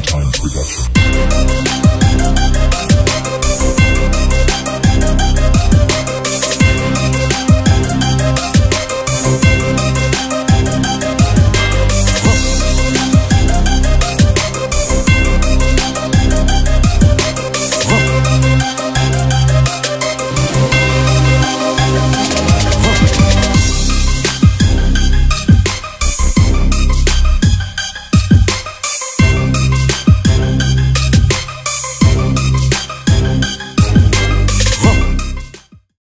Time Production.